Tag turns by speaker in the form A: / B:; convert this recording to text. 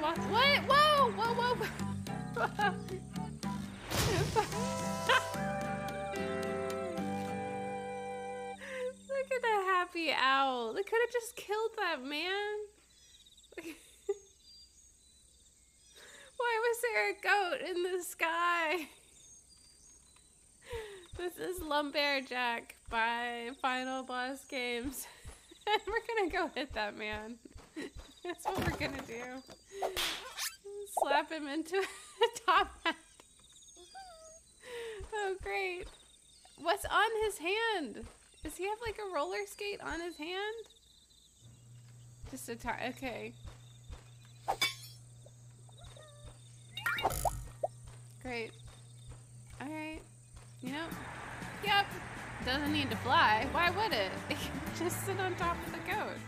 A: What? Whoa! Whoa! Whoa! Look at the happy owl. They could have just killed that man. Why was there a goat in the sky? This is LumbearJack by Final Boss Games. we're gonna go hit that man. That's what we're gonna do. Slap him into a top hat. Oh, great. What's on his hand? Does he have like a roller skate on his hand? Just a tie. Okay. Great. Alright. You know, yep. Doesn't need to fly. Why would it? Just sit on top of the goat.